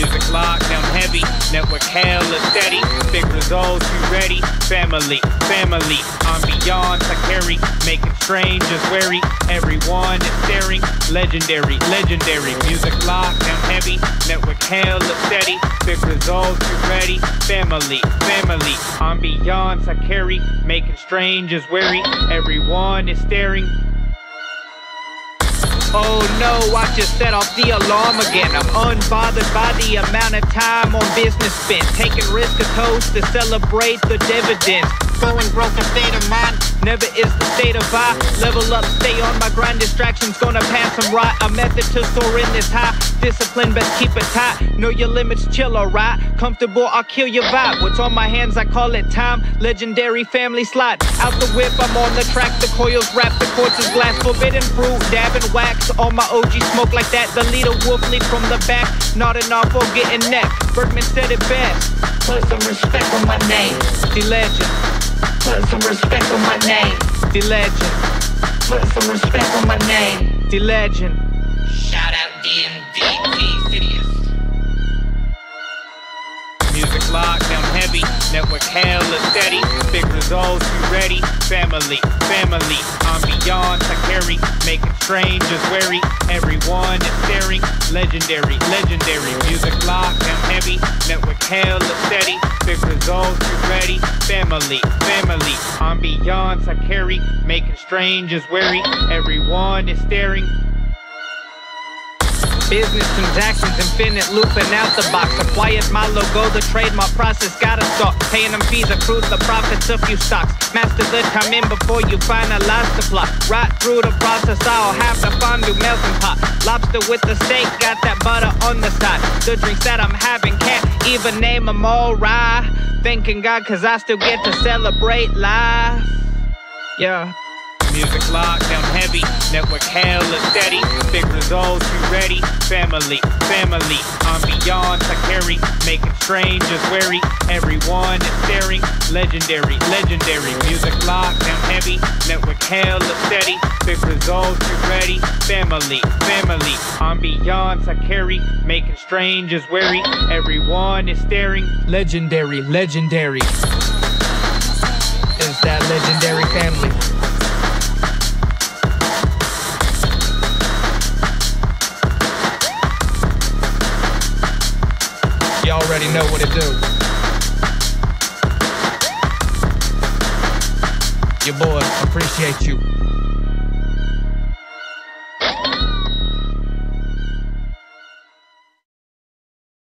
Music locked down heavy, network hella steady. Big results, you ready? Family, family, ambiance I carry, making strangers wary. Everyone is staring, legendary, legendary. Music lockdown heavy, network hella steady. Big results, you ready? Family, family, ambiance I carry, making strangers wary. Everyone is staring. Oh no, I just set off the alarm again. I'm unbothered by the amount of time on business spent. Taking risk of toast to celebrate the dividends. Going broke a state of mind, never is the state of I. Level up, stay on my grind. Distractions gonna pass them right. A method to soar in this high. Discipline, best keep it tight. Know your limits, chill, alright. Comfortable, I'll kill your vibe. What's on my hands, I call it time. Legendary family slide. Out the whip, I'm on the track. The coils wrap, the quartz is glass. Forbidden fruit, dabbing wax. All my OG smoke like that. The leader wolf lead from the back. Nodding off or getting neck. Birdman said it best. Put some respect on my name. The legend, Put some respect on my name. the legend, Put some respect on my name. the legend. Shout out DMD, Sidious. Music lockdown heavy, network hella steady. Big results, you ready? Family, family, ambiance I carry, making strangers wary. Everyone is staring, legendary, legendary. Music lockdown heavy, network hella steady. Big results, you ready? Family, family, ambiance I carry, making strangers wary. Everyone is staring, Business transactions, infinite looping out the box. Acquired my logo, the trademark process gotta start. Paying them fees, accrued the profits, a few stocks. Master the time in before you finalize the plot. Right through the process, I'll have the fondue melting pot. Lobster with the steak, got that butter on the side. The drinks that I'm having can't even name them all right. Thanking God, cause I still get to celebrate life. Yeah. Music lockdown heavy, network hella steady. Big results, you ready? Family, family, ambiance I carry, making strangers wary. Everyone is staring, legendary, legendary. Music locked down heavy, network hella steady. Big results, you ready? Family, family, ambiance I carry, making strangers wary. Everyone is staring, legendary, legendary. Is that legendary family? Already know what it do. Your boy, appreciate you.